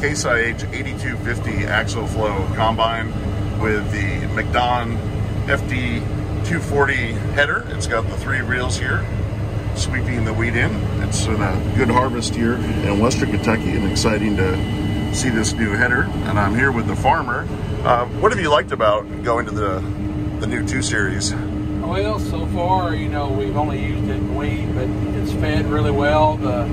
cab of the Case IH 8250 Axial Flow Combine with the MacDon FD 240 header. It's got the three reels here, sweeping the wheat in. It's a good harvest here in Western Kentucky and exciting to see this new header. And I'm here with the farmer. Uh, what have you liked about going to the, the new 2 Series? Well, so far, you know, we've only used it in wheat, but it's fed really well. The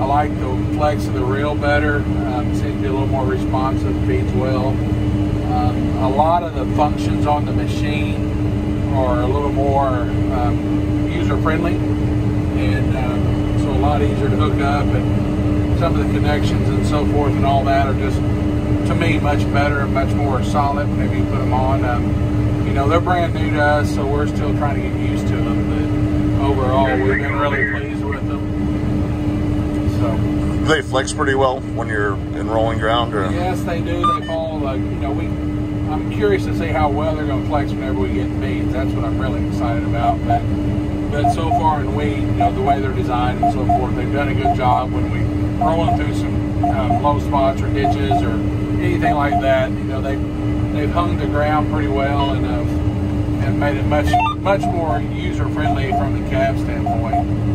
I like the flex of the reel better. Um, seems to be a little more responsive, feeds well. Um, a lot of the functions on the machine are a little more um, user friendly, and um, so a lot easier to hook up, and some of the connections and so forth and all that are just, to me, much better much more solid you put them on. You know, they're brand new to us, so we're still trying to get used to them, but overall, we've been really pleased with them. So. Do they flex pretty well when you're in rolling ground? Or? Yes, they do. They follow, like, you know, we. I'm curious to see how well they're going to flex whenever we get beans. That's what I'm really excited about. But, but so far in wheat, you know, the way they're designed and so forth, they've done a good job when we rolling through some um, low spots or ditches or anything like that. You know, they they've hung the ground pretty well and uh, and made it much much more user friendly from the cab standpoint.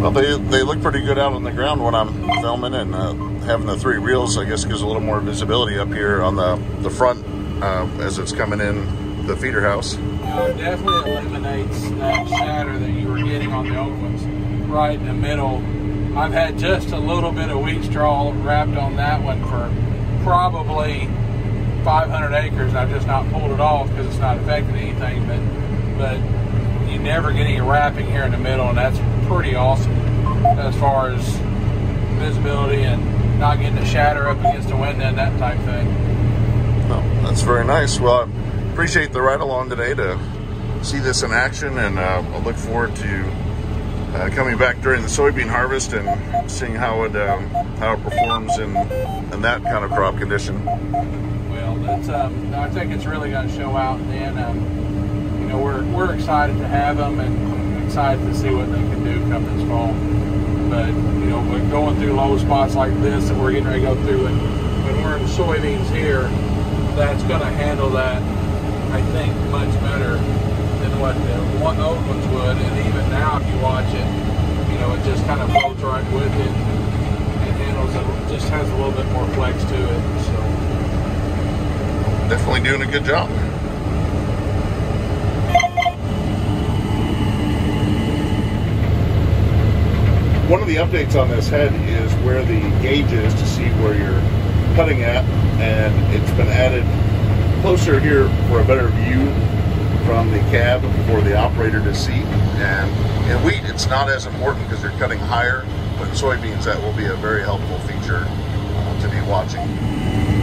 Well, they, they look pretty good out on the ground when I'm filming, and uh, having the three reels, I guess, gives a little more visibility up here on the, the front uh, as it's coming in the feeder house. Uh, definitely eliminates that shatter that you were getting on the old ones right in the middle. I've had just a little bit of wheat straw wrapped on that one for probably 500 acres. I've just not pulled it off because it's not affecting anything, but but you never get any wrapping here in the middle, and that's pretty awesome as far as visibility and not getting the shatter up against the wind and that type thing. Well, that's very nice. Well, I appreciate the ride along today to see this in action, and uh, I look forward to uh, coming back during the soybean harvest and seeing how it um, how it performs in in that kind of crop condition. Well, um, I think it's really going to show out, and um, you know we're we're excited to have them and excited to see what they can do come this fall. But you know, but going through low spots like this that we're getting ready to go through, and when we're in soybeans here, that's going to handle that, I think, much better than what the one old ones would. And even now, if you watch it, you know, it just kind of floats right with it and handles it. Just has a little bit more flex to it. So Definitely doing a good job. One of the updates on this head is where the gauge is to see where you're cutting at, and it's been added closer here for a better view from the cab for the operator to see. And in wheat, it's not as important because you're cutting higher, but in soybeans, that will be a very helpful feature uh, to be watching.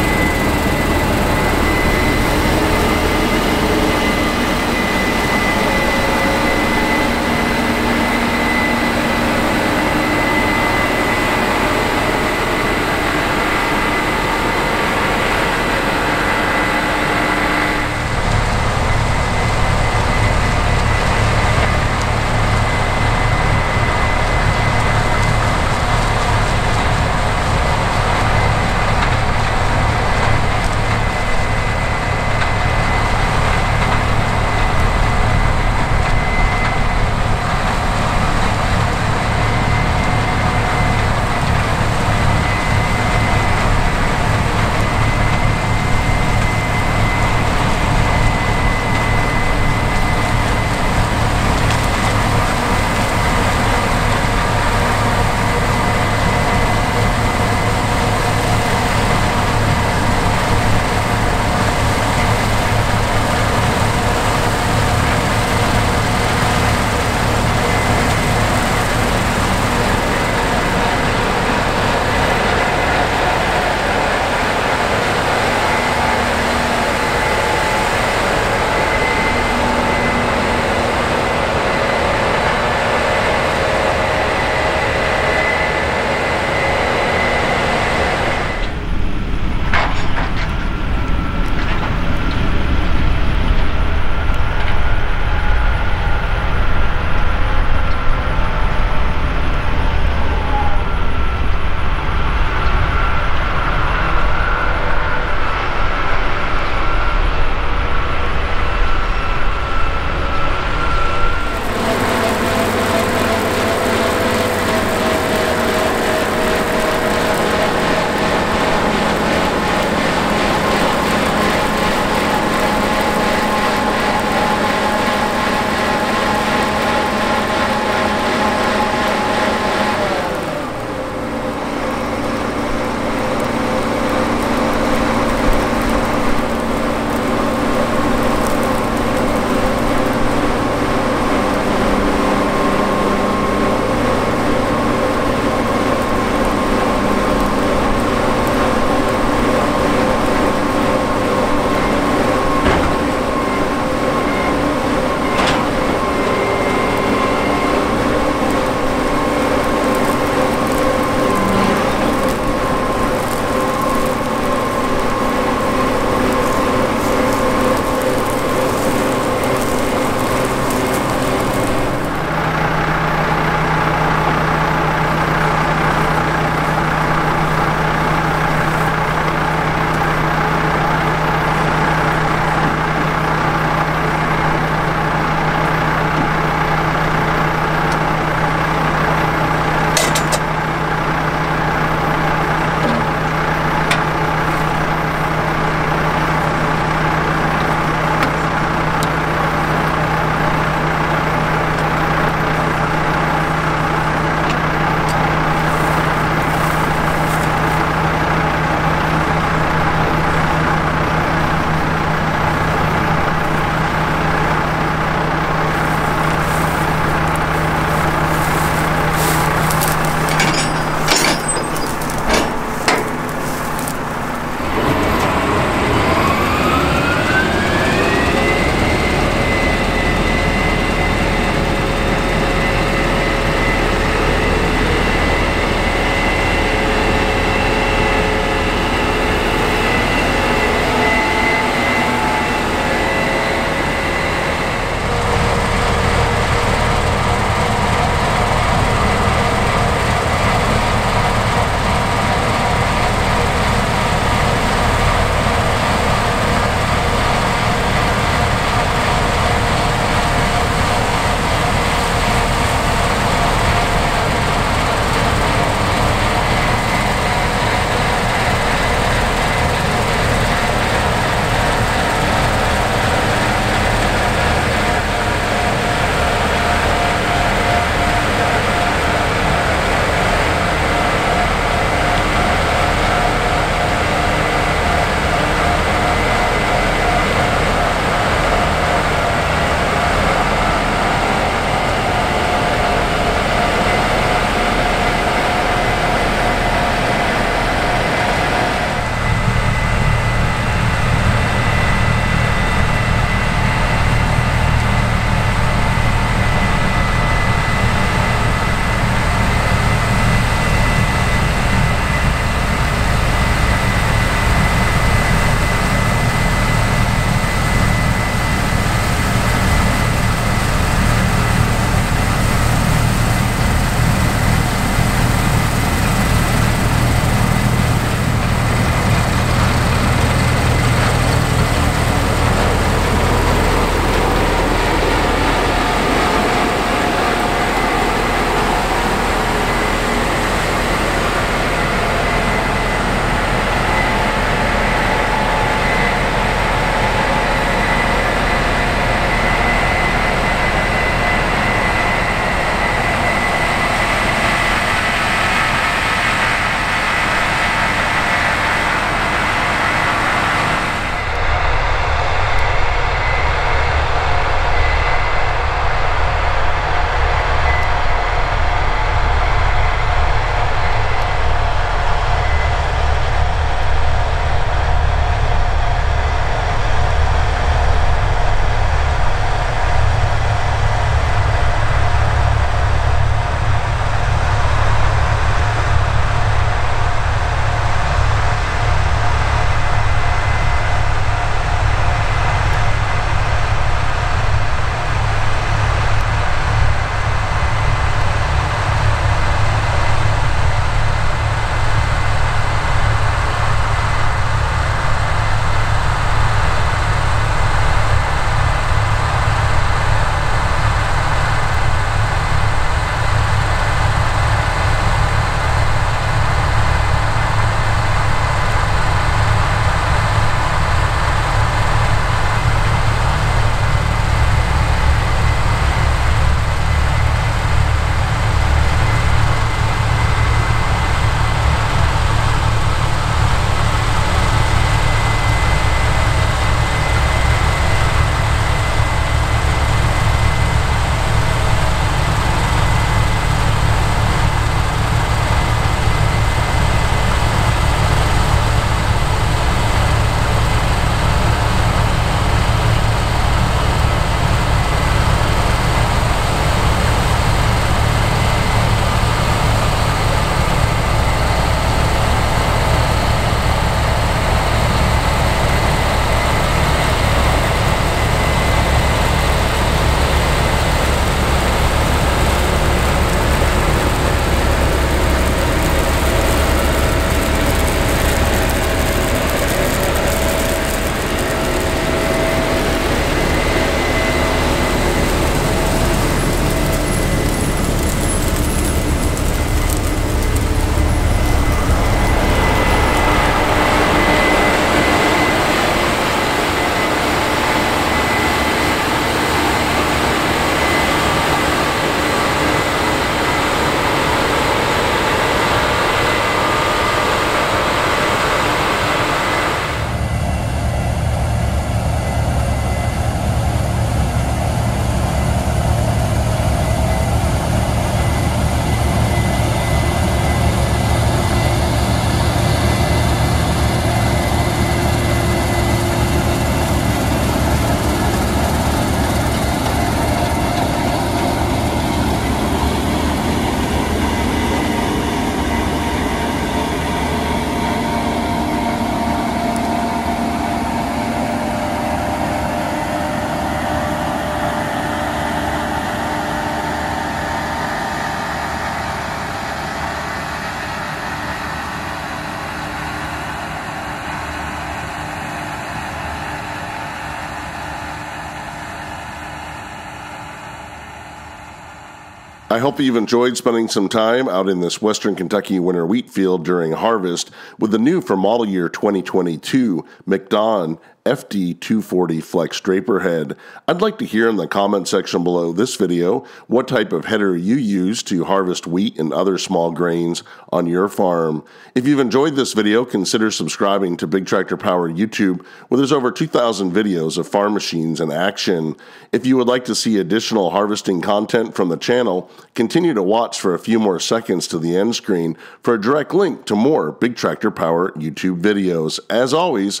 I hope you've enjoyed spending some time out in this Western Kentucky winter wheat field during harvest with the new for model year 2022 MacDon FD240 Flex Draper head. I'd like to hear in the comment section below this video what type of header you use to harvest wheat and other small grains on your farm. If you've enjoyed this video, consider subscribing to Big Tractor Power YouTube, where there's over 2,000 videos of farm machines in action. If you would like to see additional harvesting content from the channel, continue to watch for a few more seconds to the end screen for a direct link to more Big Tractor Power YouTube videos. As always,